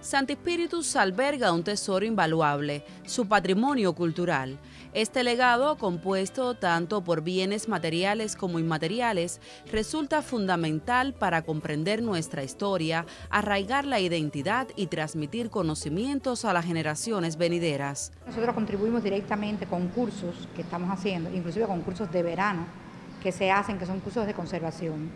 Santi Spiritus alberga un tesoro invaluable, su patrimonio cultural. Este legado, compuesto tanto por bienes materiales como inmateriales, resulta fundamental para comprender nuestra historia, arraigar la identidad y transmitir conocimientos a las generaciones venideras. Nosotros contribuimos directamente con cursos que estamos haciendo, inclusive con cursos de verano que se hacen, que son cursos de conservación,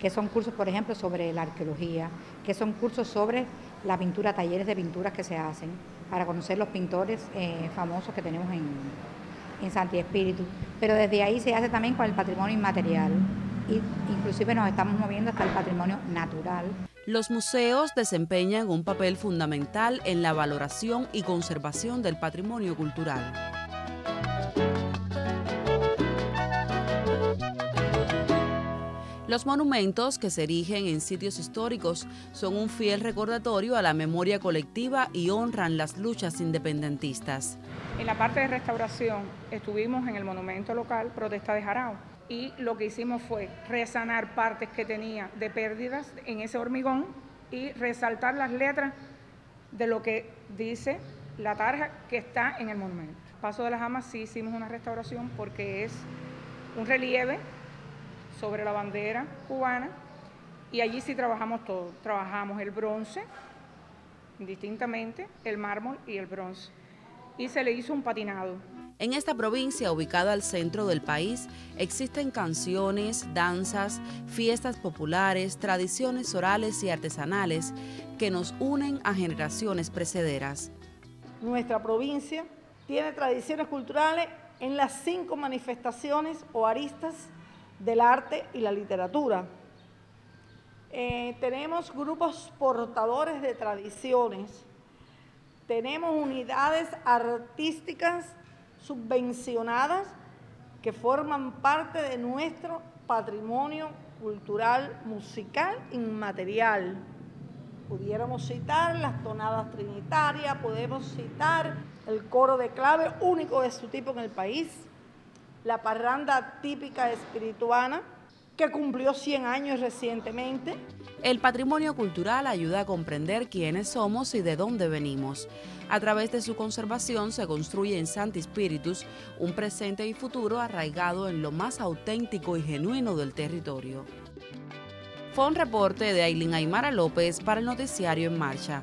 que son cursos, por ejemplo, sobre la arqueología, que son cursos sobre la pintura, talleres de pinturas que se hacen para conocer los pintores eh, famosos que tenemos en, en Santi Espíritu. Pero desde ahí se hace también con el patrimonio inmaterial. Y inclusive nos estamos moviendo hasta el patrimonio natural. Los museos desempeñan un papel fundamental en la valoración y conservación del patrimonio cultural. Los monumentos que se erigen en sitios históricos son un fiel recordatorio a la memoria colectiva y honran las luchas independentistas. En la parte de restauración estuvimos en el monumento local Protesta de Jarao y lo que hicimos fue resanar partes que tenía de pérdidas en ese hormigón y resaltar las letras de lo que dice la tarja que está en el monumento. Paso de las Amas sí hicimos una restauración porque es un relieve sobre la bandera cubana y allí sí trabajamos todo. Trabajamos el bronce, distintamente, el mármol y el bronce. Y se le hizo un patinado. En esta provincia, ubicada al centro del país, existen canciones, danzas, fiestas populares, tradiciones orales y artesanales que nos unen a generaciones precederas. Nuestra provincia tiene tradiciones culturales en las cinco manifestaciones o aristas del arte y la literatura. Eh, tenemos grupos portadores de tradiciones, tenemos unidades artísticas subvencionadas que forman parte de nuestro patrimonio cultural, musical, inmaterial. Pudiéramos citar las tonadas trinitarias, podemos citar el coro de clave, único de su tipo en el país, la parranda típica espirituana, que cumplió 100 años recientemente. El patrimonio cultural ayuda a comprender quiénes somos y de dónde venimos. A través de su conservación se construye en Santi Spiritus un presente y futuro arraigado en lo más auténtico y genuino del territorio. Fue un reporte de Aileen Aymara López para el Noticiario en Marcha.